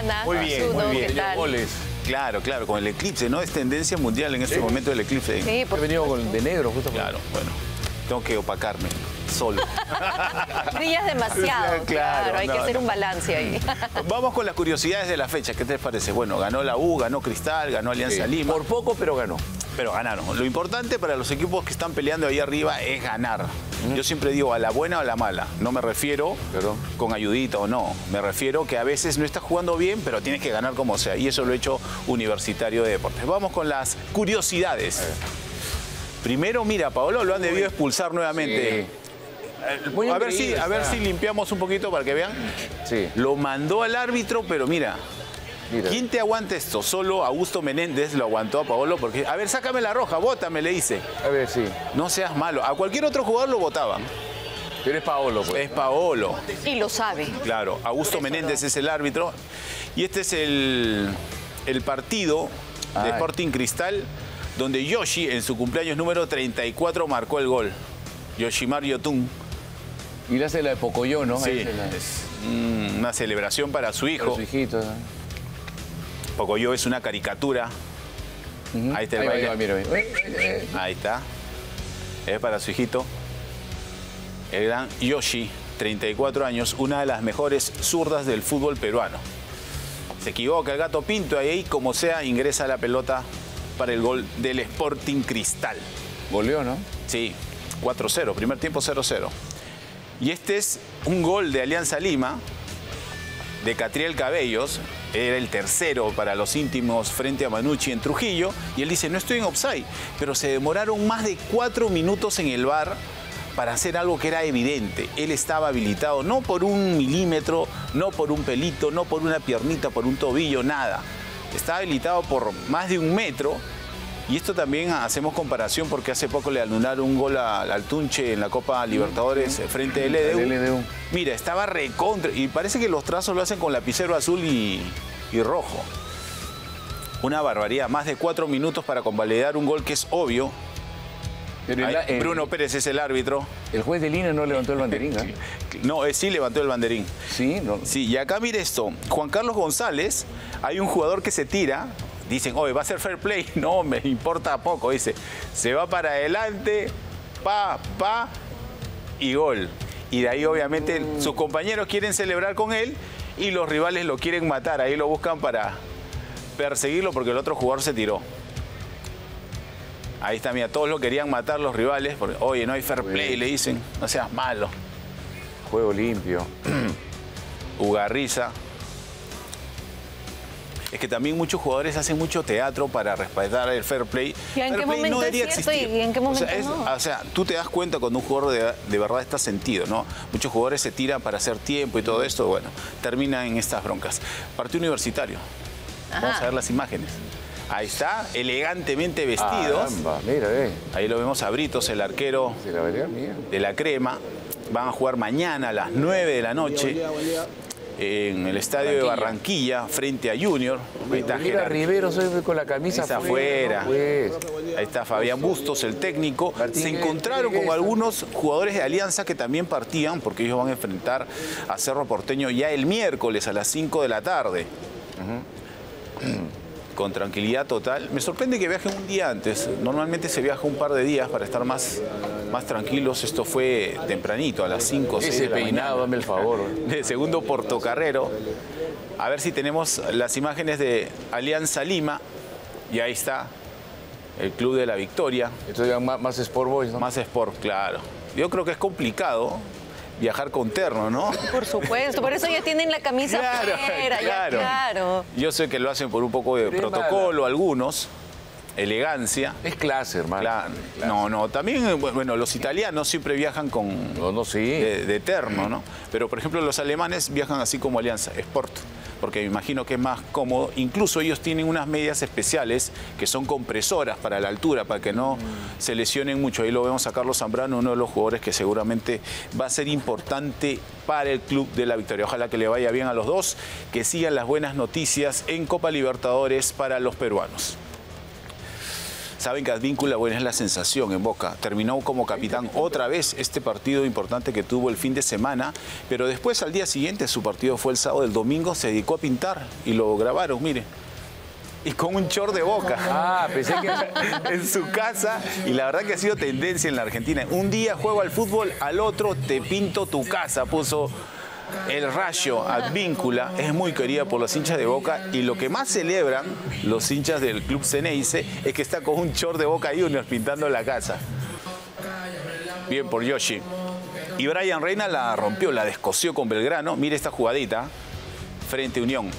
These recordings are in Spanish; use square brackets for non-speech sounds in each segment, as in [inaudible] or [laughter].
semana. Muy bien, Zuno, muy bien. ¿qué tal? Goles. Claro, claro, con el eclipse, ¿no? Es tendencia mundial en este momento el eclipse. Sí, He por venido con de negro justo. por- Claro, bueno. Tengo que opacarme solo. [laughs] brillas demasiado. [laughs] Claro, Claro, hay que hacer no. un balance ahí. [laughs] Vamos con las curiosidades de la fecha. ¿Qué te parece? Bueno, ganó la U, ganó Cristal, ganó Alianza Sí, Lima. Por poco, pero ganó. Pero ganaron. Lo importante para los equipos que están peleando ahí arriba es ganar. Yo siempre digo a la buena o a la mala. No me refiero con ayudita o no. Me refiero que a veces no estás jugando bien, pero tienes que ganar como sea. Y eso lo he hecho Universitario de Deportes. Vamos con las curiosidades. Primero, mira, Paolo lo han debido expulsar nuevamente. Eh, Muy A ver, si, a ver si limpiamos un poquito para que vean. Sí. Lo mandó al árbitro, pero mira, Mira. ¿quién te aguanta esto? Solo Augusto Menéndez lo aguantó a Paolo porque, a ver, sácame la roja, bótame, le dice. A ver, sí. No seas malo. A cualquier otro jugador lo votaban. Pero es Paolo, pues. Es Paolo. Y lo sabe. Claro, Augusto Menéndez es el árbitro. Y este es el, el partido de. Sporting Cristal, donde Yoshi, en su cumpleaños número 34, marcó el gol. Yoshimar Yotun. Y le hace la de Pocoyo, ¿no? Sí, Ahí se la- es una celebración para su para hijo. su hijito. ¿no? Pocoyo es una caricatura. Ahí está el va, baile. va, mira, mira. Ahí está. Es para su hijito. El gran Yoshi, 34 años, una de las mejores zurdas del fútbol peruano. Se equivoca el gato Pinto y ahí, como sea, ingresa la pelota para el gol del Sporting Cristal. Goleó, ¿no? Sí, 4-0, primer tiempo 0-0. Y este es un gol de Alianza Lima, de Catriel Cabellos, era el tercero para los íntimos frente a Manucci en Trujillo, y él dice, no estoy en offside, pero se demoraron más de cuatro minutos en el bar para hacer algo que era evidente. Él estaba habilitado no por un milímetro, no por un pelito, no por una piernita, por un tobillo, nada. Estaba habilitado por más de un metro y esto también hacemos comparación porque hace poco le anularon un gol al Tunche en la Copa Libertadores frente al. LDU. Mira, estaba recontra. Y parece que los trazos lo hacen con lapicero azul y, y rojo. Una barbaridad. Más de cuatro minutos para convalidar un gol que es obvio. Pero el- Ahí, el- Bruno Pérez es el árbitro. El juez de línea no levantó el banderín, ¿ah? [laughs] No, eh, sí levantó el banderín. Sí, no. Sí, y acá mire esto. Juan Carlos González, hay un jugador que se tira. Dicen, oye, va a ser fair play. [laughs] No, me importa poco. Dice, se va para adelante, pa, pa, y gol. Y de ahí, obviamente, sus compañeros quieren celebrar con él y los rivales lo quieren matar. Ahí lo buscan para perseguirlo porque el otro jugador se tiró. Ahí está, mira, todos lo querían matar los rivales. Porque, oye, no hay fair play, le dicen. No seas malo. Juego limpio. [clears throat] Ugarriza. Es que también muchos jugadores hacen mucho teatro para respetar el fair play. ¿Y en Fair qué play momento es cierto y en qué O sea, momento es- no? O sea, tú te das cuenta cuando un jugador de, de verdad está sentido, ¿no? Muchos jugadores se tiran para hacer tiempo y todo esto, bueno, termina en estas broncas. Partido universitario. Vamos a ver las imágenes. Ahí está, elegantemente vestidos. Caramba, mira, eh. Ahí lo vemos a Britos, el arquero de la crema. Van a jugar mañana a las 9 de la noche en el estadio de Barranquilla frente a Junior. Ahí está Mira, Rivero soy con la camisa Está afuera. pues. Ahí está Fabián Bustos, el técnico. Martín Se encontraron con algunos jugadores de Alianza que también partían, porque ellos van a enfrentar a Cerro Porteño ya el miércoles a las 5 de la tarde. Con tranquilidad total. Me sorprende que viajen un día antes. Normalmente se viaja un par de días para estar más, más tranquilos. Esto fue tempranito, a las 5 o 6 Ese de la peinado, mañana. dame el favor. [laughs] de segundo portocarrero. A ver si tenemos las imágenes de Alianza Lima. Y ahí está el Club de la Victoria. Esto ya más, más Sport Boys, ¿no? Más Sport, claro. Yo creo que es complicado viajar con terno, ¿no? Por supuesto, por eso ya tienen la camisa afuera, ya claro. Yo sé que lo hacen por un poco de Pero protocolo algunos, elegancia. Es clase, hermano. Claro. No, no, también, eh, bueno, los italianos siempre viajan con, No, no, sí. de, de terno, ¿no? Pero, por ejemplo, los alemanes viajan así como Alianza, Sport, porque me imagino que es más cómodo. Incluso ellos tienen unas medias especiales que son compresoras para la altura, para que no se lesionen mucho. Ahí lo vemos a Carlos Zambrano, uno de los jugadores que seguramente va a ser importante para el Club de la Victoria. Ojalá que le vaya bien a los dos, que sigan las buenas noticias en Copa Libertadores para los peruanos. Saben que Advíncula, bueno, es la sensación en Boca. Terminó como capitán otra vez este partido importante que tuvo el fin de semana, pero después al día siguiente, su partido fue el sábado, el domingo, se dedicó a pintar y lo grabaron, mire y con un chor de boca. Ah, pensé que [laughs] en su casa. Y la verdad que ha sido tendencia en la Argentina. Un día juego al fútbol, al otro te pinto tu casa, puso el Rayo Advíncula es muy querida por los hinchas de Boca y lo que más celebran los hinchas del club Ceneice es que está con un short de Boca Juniors pintando la casa. Bien por Yoshi. Y Brian Reina la rompió, la descoció con Belgrano. Mire esta jugadita frente Unión.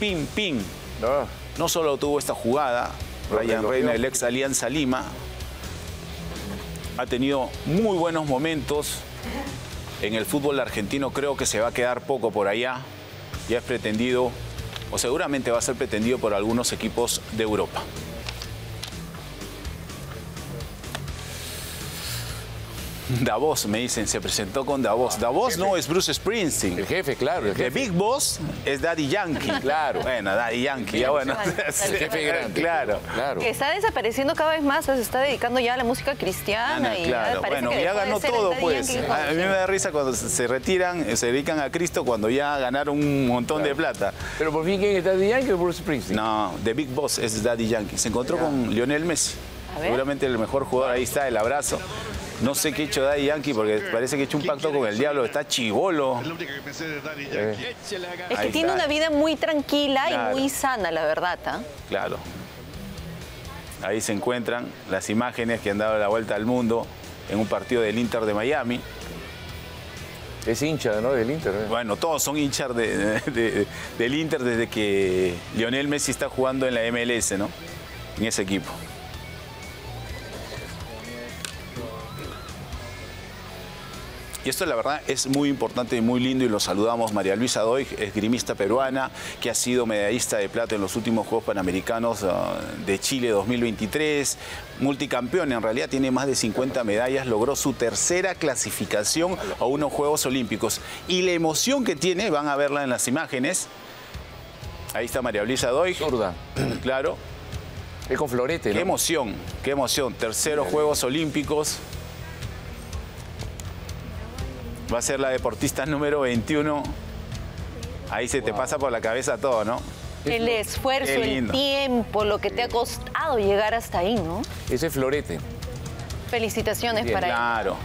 Pim, pim. No. no solo tuvo esta jugada, Brian Reina, el ex Alianza Lima, ha tenido muy buenos momentos en el fútbol argentino creo que se va a quedar poco por allá. Ya es pretendido, o seguramente va a ser pretendido por algunos equipos de Europa. Davos, me dicen, se presentó con Davos. Davos no es Bruce Springsteen. El jefe, claro. El, Big Boss es Daddy Yankee. [laughs] Claro. Bueno, Daddy Yankee, ya bueno. El jefe [laughs] grande. Claro. claro. Que está desapareciendo cada vez más, se está dedicando ya a la música cristiana. y claro. bueno, ya ganó todo, pues. A mí me da risa cuando se retiran, eh, se dedican a Cristo cuando ya ganaron un montón de plata. Pero por fin, ¿quién es Daddy Yankee o Bruce Springsteen? No, The Big Boss es Daddy Yankee. Se encontró con Lionel Messi. Seguramente el mejor jugador, ahí está, el abrazo. No sé qué ha hecho Daddy Yankee porque parece que ha hecho un pacto con el diablo, está chivolo. Es que tiene una vida muy tranquila y muy sana, la verdad. ¿ah? Claro. Ahí se encuentran las imágenes que han dado la vuelta al mundo en un partido del Inter de Miami. Es hincha, ¿no? Del Inter. ¿eh? Bueno, todos son hinchas del Inter desde que Lionel Messi está jugando en la MLS, ¿no? En ese equipo. Y esto la verdad es muy importante y muy lindo y lo saludamos María Luisa Doig, esgrimista peruana, que ha sido medallista de plata en los últimos Juegos Panamericanos ah, de Chile 2023, multicampeón, en realidad tiene más de 50 medallas, logró su tercera clasificación a unos Juegos Olímpicos. Y la emoción que tiene, van a verla en las imágenes, ahí está María Luisa Doig. Zurda. Claro. Es con florete, ¿no? Qué emoción, qué emoción. Terceros Juegos Olímpicos va a ser la deportista número 21. Ahí se te pasa por la cabeza todo, ¿no? El esfuerzo, el tiempo, lo que te ha costado llegar hasta ahí, ¿no? Ese florete. Felicitaciones para él. Claro.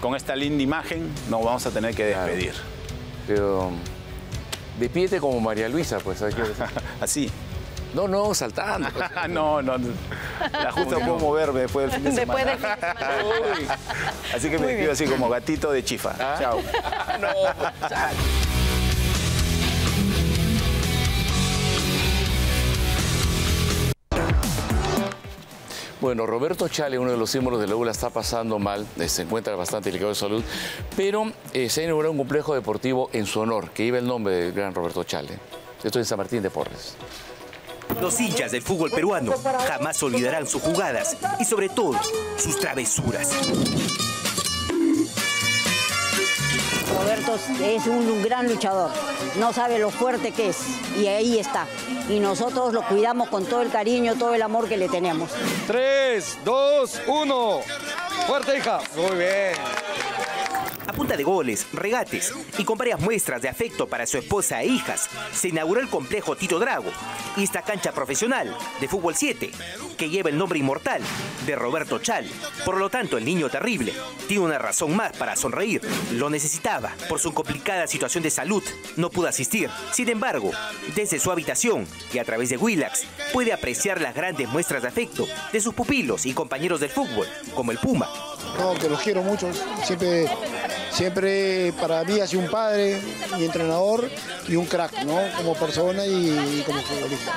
Con esta linda imagen nos vamos a tener que despedir. Pero despídete como María Luisa, pues. [laughs] Así. No, no, saltando. Pues. [laughs] no, no. La justo puedo moverme después del fin de después semana. Del Así que me despido así como gatito de chifa. ¿Ah? Chao. [laughs] no, chao. Bueno, Roberto Chale, uno de los símbolos de la ULA, está pasando mal, eh, se encuentra bastante delicado de salud, pero eh, se ha inaugurado un complejo deportivo en su honor, que lleva el nombre del gran Roberto Chale. Esto es en San Martín de Porres. Los hinchas del fútbol peruano jamás olvidarán sus jugadas y sobre todo sus travesuras. Roberto es un, gran luchador, no sabe lo fuerte que es y ahí está. Y nosotros lo cuidamos con todo el cariño, todo el amor que le tenemos. Tres, dos, uno. Fuerte, hija. Muy bien punta de goles, regates y con varias muestras de afecto para su esposa e hijas, se inauguró el complejo Tito Drago y esta cancha profesional de fútbol 7, que lleva el nombre inmortal de Roberto Chal. Por lo tanto, el niño terrible tiene una razón más para sonreír. Lo necesitaba. Por su complicada situación de salud, no pudo asistir. Sin embargo, desde su habitación y a través de Willax, puede apreciar las grandes muestras de afecto de sus pupilos y compañeros del fútbol, como el Puma, no, que los quiero mucho. Siempre, siempre para mí ha sido un padre, mi entrenador y un crack, ¿no? Como persona y, como futbolista.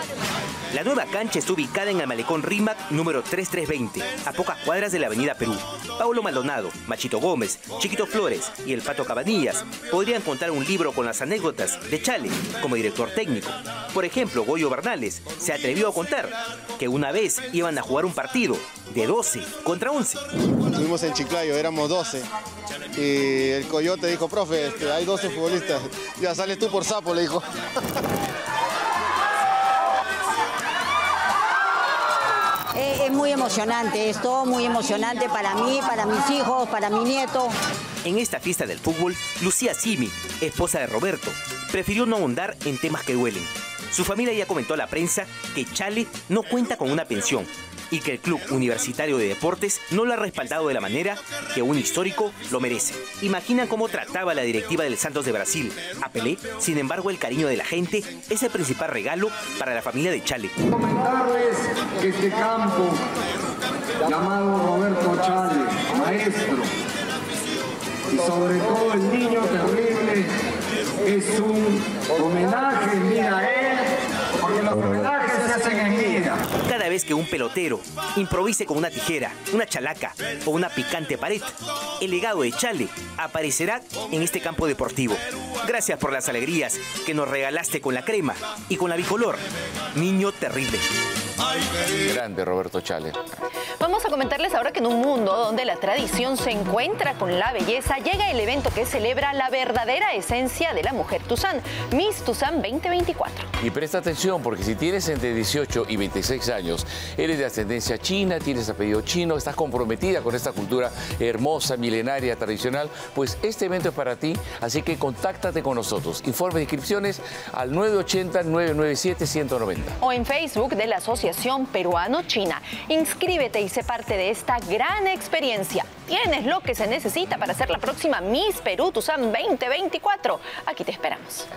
La nueva cancha está ubicada en el malecón Rimac número 3320, a pocas cuadras de la avenida Perú. Paulo Maldonado, Machito Gómez, Chiquito Flores y el Pato Cabanillas podrían contar un libro con las anécdotas de Chale como director técnico. Por ejemplo, Goyo Bernales se atrevió a contar que una vez iban a jugar un partido de 12 contra 11. Estuvimos en Chiclayo, éramos 12. Y el coyote dijo, profe, este, hay 12 futbolistas. Ya sales tú por sapo, le dijo. [laughs] es muy emocionante, es todo muy emocionante para mí, para mis hijos, para mi nieto. En esta fiesta del fútbol, Lucía Simi, esposa de Roberto, prefirió no ahondar en temas que duelen. Su familia ya comentó a la prensa que Chale no cuenta con una pensión y que el Club Universitario de Deportes no lo ha respaldado de la manera que un histórico lo merece. Imaginan cómo trataba la directiva del Santos de Brasil a Pelé, sin embargo el cariño de la gente es el principal regalo para la familia de Chale. Comentarles que este campo llamado Roberto Chale, maestro, y sobre todo el niño terrible, es un homenaje en vida a él, porque los homenajes se hacen en vida. Cada vez que un pelotero improvise con una tijera, una chalaca o una picante pared, el legado de Chale aparecerá en este campo deportivo. Gracias por las alegrías que nos regalaste con la crema y con la bicolor. Niño terrible. Grande Roberto Chale. Vamos a comentarles ahora que en un mundo donde la tradición se encuentra con la belleza, llega el evento que celebra la verdadera esencia de la mujer Tuzán, Miss Tuzán 2024. Y presta atención porque si tienes entre 18 y 26 años, eres de ascendencia china, tienes apellido chino, estás comprometida con esta cultura hermosa, milenaria, tradicional, pues este evento es para ti, así que contáctate con nosotros. Informe de inscripciones al 980-997-190. O en Facebook de la Asociación Peruano-China. Inscríbete y sé parte de esta gran experiencia. Tienes lo que se necesita para ser la próxima Miss Perú Tuzán 2024. Aquí te esperamos.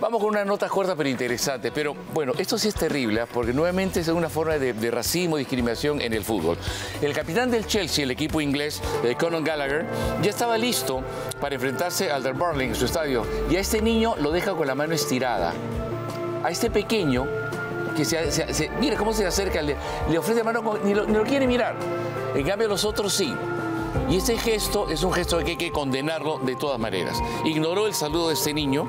Vamos con una nota corta pero interesante. Pero bueno, esto sí es terrible, ¿ah? porque nuevamente es una forma de, de racismo y discriminación en el fútbol. El capitán del Chelsea, el equipo inglés, eh, Conor Gallagher, ya estaba listo para enfrentarse al del en su estadio. Y a este niño lo deja con la mano estirada. A este pequeño, que se, mira cómo se acerca, le, ofrece la mano, ni lo, quiere mirar. En cambio, los otros sí. Y ese gesto es un gesto que hay que condenarlo de todas maneras. Ignoró el saludo de este niño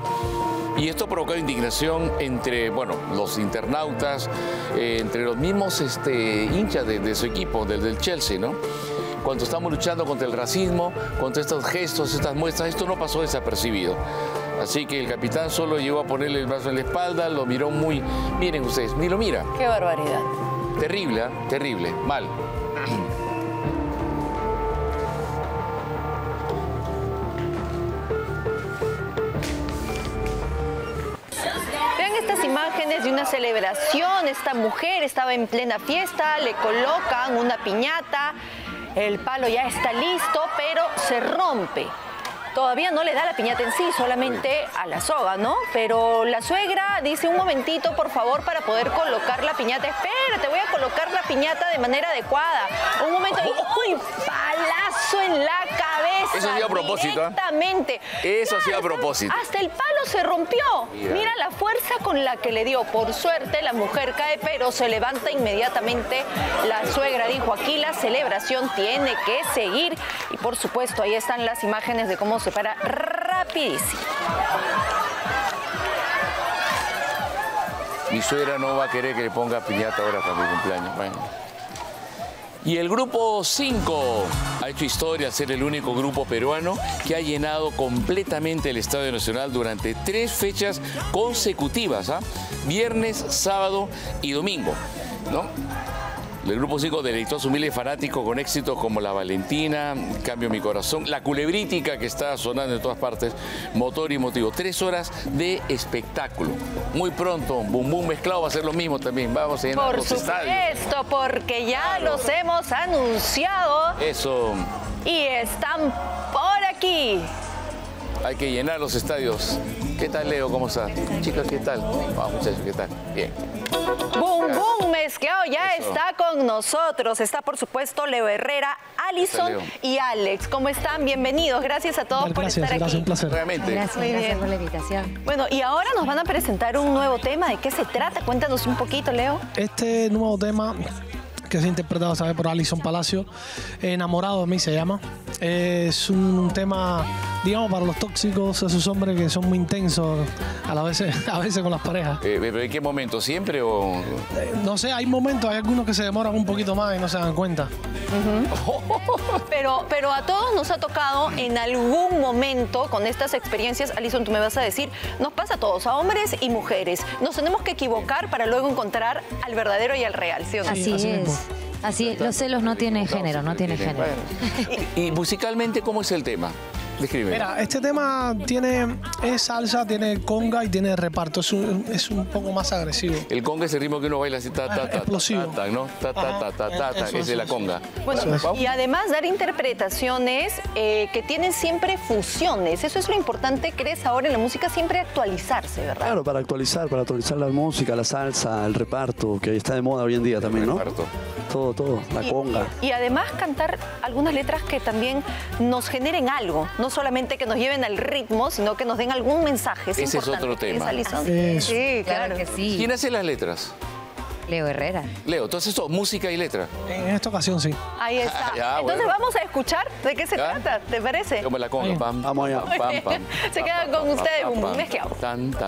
y esto provocó indignación entre, bueno, los internautas, eh, entre los mismos este, hinchas de, de su equipo, del, del Chelsea, ¿no? Cuando estamos luchando contra el racismo, contra estos gestos, estas muestras, esto no pasó desapercibido. Así que el capitán solo llegó a ponerle el brazo en la espalda, lo miró muy... Miren ustedes, ni lo mira. Qué barbaridad. Terrible, ¿ah? terrible, mal. Vean estas imágenes de una celebración. Esta mujer estaba en plena fiesta, le colocan una piñata, el palo ya está listo, pero se rompe. Todavía no le da la piñata en sí, solamente a la soga, ¿no? Pero la suegra dice un momentito, por favor, para poder colocar la piñata. Espérate, voy a colocar la piñata de manera adecuada. Un momento. ¡Uy! Palazo en la cabeza. Eso sí a propósito, ¿ah? Directamente. Eso sí a Claro, propósito. Hasta el palo se rompió. Mira. Mira la fuerza con la que le dio. Por suerte la mujer cae, pero se levanta inmediatamente. La suegra dijo, aquí la celebración tiene que seguir. Y por supuesto, ahí están las imágenes de cómo se para rapidísimo. Mi suegra no va a querer que le ponga piñata ahora para mi cumpleaños. Bueno. Y el grupo 5 ha hecho historia ser el único grupo peruano que ha llenado completamente el Estadio Nacional durante tres fechas consecutivas, ¿ah? viernes, sábado y domingo. ¿no? El grupo 5 deleitó a su humilde fanático con éxitos como La Valentina, Cambio mi corazón, La Culebrítica que está sonando en todas partes, Motor y Motivo. Tres horas de espectáculo. Muy pronto, Boom Boom Mezclado va a ser lo mismo también. Vamos a llenar Por los estadios. supuesto, porque ya los hemos anunciado Eso, y están por aquí. hay que llenar los estadios. ¿Qué tal, Leo? ¿Cómo estás? Chicos, ¿qué tal? Vamos, muchachos, ¿qué tal? Bien. Boom Mezclado ya Eso. está con nosotros. Está, por supuesto, Leo Herrera, Alison y Alex. ¿Cómo están? Bienvenidos. Gracias a todos por Gracias, estar gracias, aquí. un placer. Realmente. Gracias, Muy gracias bien. por la invitación. Bueno, y ahora nos van a presentar un nuevo tema. ¿De qué se trata? Cuéntanos un poquito, Leo. Este nuevo tema que es interpretado ¿sabes? por Alison Palacio, Enamorado de mí se llama. Es un tema digamos, para los tóxicos, esos hombres que son muy intensos a, la veces, [laughs] a veces con las parejas. Eh, ¿Pero en qué momento? ¿Siempre o...? Eh, no sé, hay momentos, hay algunos que se demoran un poquito más y no se dan cuenta. [laughs] Pero, pero a todos nos ha tocado en algún momento con estas experiencias, Alison, tú me vas a decir, nos pasa a todos, a hombres y mujeres. Nos tenemos que equivocar para luego encontrar al verdadero y al real, ¿sí o no? Así, es. Así es. Los celos no tienen género, no tienen género. [laughs] ¿Y musicalmente cómo es el tema? Describe. Mira, este tema tiene es salsa, tiene conga y tiene reparto. Es un, es un poco más agresivo. El conga es el ritmo que uno baila así, ta, ta, ta, explosivo. ta, ta, ¿no? Ta, ta, ta, ta, ta, ta, Eso, es de la conga. Bueno, y además dar interpretaciones eh, que tienen siempre fusiones. Eso es lo importante, crees ahora en la música, siempre actualizarse, ¿verdad? Claro, para actualizar, para actualizar la música, la salsa, el reparto, que está de moda hoy en día también, ¿no? Reparto. Todo, todo, la Y- conga. Y, además cantar algunas letras que también nos generen algo, no solamente que nos lleven al ritmo, sino que nos den algún mensaje. Es Ese es otro tema. ¿Es. Sí, Claro claro. que sí. ¿Quién hace las letras? Leo Herrera. Leo, entonces esto, música y letra. En esta ocasión sí. Ahí [laughs] está. Ya, Entonces bueno. vamos a escuchar de qué se ¿Ya? trata, ¿te parece? Como la conga. Bien. Pam, Vamos allá. pam, pam, pam. Se quedan con ustedes, pam,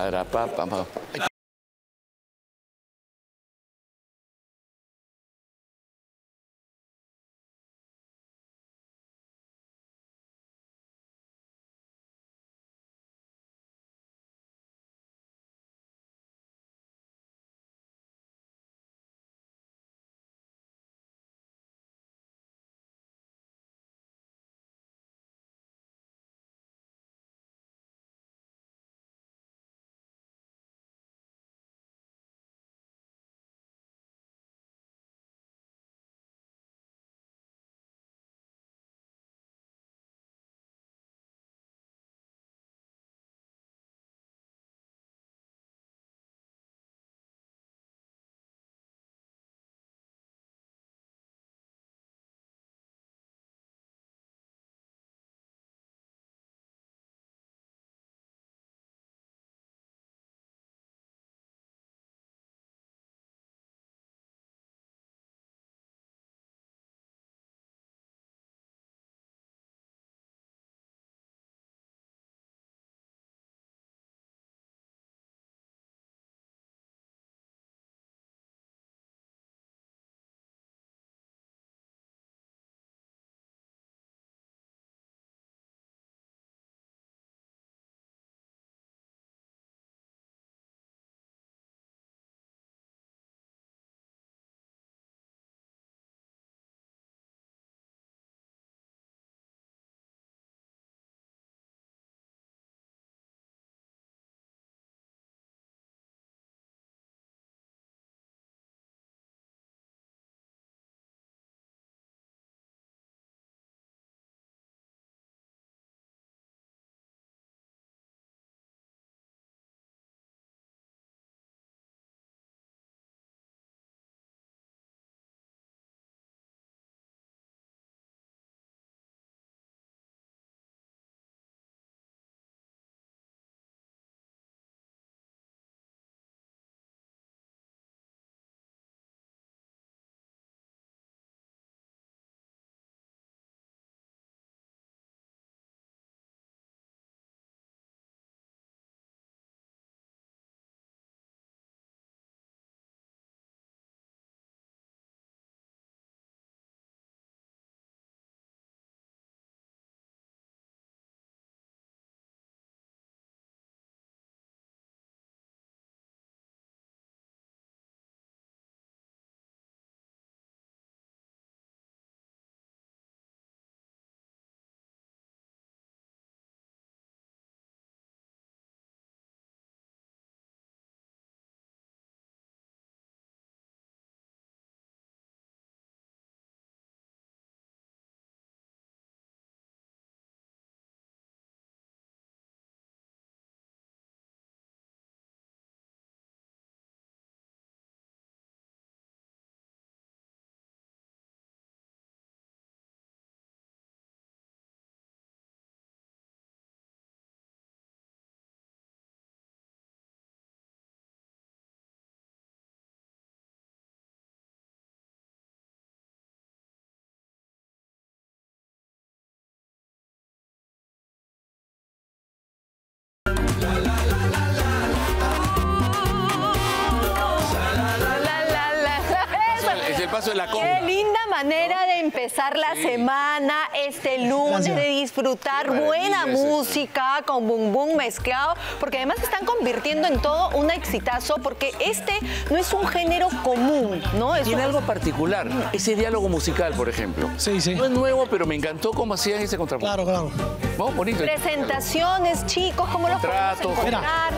paso en la Qué conga. linda manera de empezar la semana, este lunes, Gracias. de disfrutar Qué buena es música con Boom Boom mezclado, porque además se están convirtiendo en todo un exitazo, porque este no es un género común, ¿no? Es Tiene un- algo particular, ese diálogo musical, por ejemplo. Sí, sí. No es nuevo, pero me encantó cómo hacían ese contrapunto. Claro, claro. ¿No? Bonito. Presentaciones, chicos, ¿cómo los podemos Contrato. encontrar?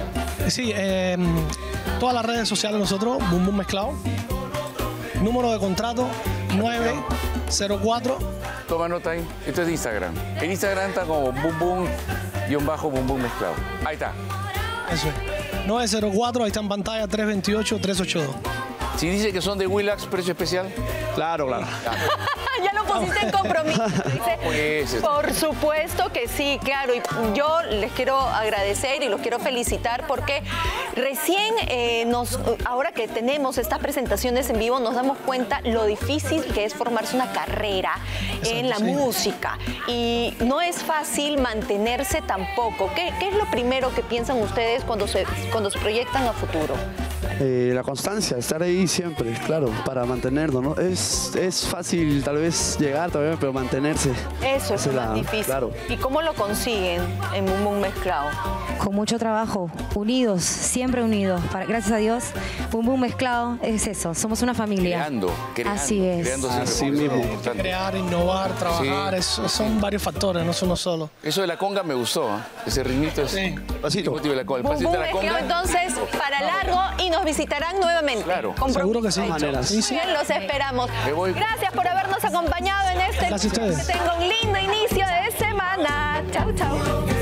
Sí, eh, todas las redes sociales nosotros, Boom Boom Mezclado. Número de contrato 904. Toma nota ahí. Esto es de Instagram. En Instagram está como boom boom, guion bajo, boom boom mezclado. Ahí está. Eso es. 904, ahí está en pantalla 328-382. Si dice que son de Willax, precio especial. Claro, claro. [laughs] ya lo pusiste en compromiso. [laughs] dice. Por supuesto que sí, claro. Y yo les quiero agradecer y los quiero felicitar porque recién eh, nos, ahora que tenemos estas presentaciones en vivo, nos damos cuenta lo difícil que es formarse una carrera en la sí. música. Y no es fácil mantenerse tampoco. ¿Qué, qué es lo primero que piensan ustedes cuando se, cuando se proyectan a futuro? Eh, la constancia, estar ahí siempre, claro, para mantenernos, ¿no? Es, es fácil tal vez llegar todavía, pero mantenerse. Eso es la- más difícil. Claro. ¿Y cómo lo consiguen en Boom Boom Mezclado? Con mucho trabajo, unidos, siempre unidos. Para, gracias a Dios, Boom Boom Mezclado es eso, somos una familia. Creando, creando. Así es. Creando Así mismo. Crear, innovar, trabajar, Sí. eso- son varios factores, no es uno solo. Eso de la conga me gustó, ¿ah? Ese ritmito es. Sí. Pasito. De la conga. El Boom pasito Boom de la Mezclado conga. entonces para largo y nos visitarán nuevamente. Claro. Compromiso Seguro que sí. Maneras. Sí, sí. Bien, los esperamos. Gracias por habernos acompañado en este. Gracias a ustedes. Que tenga un lindo inicio de semana. Chau, chau.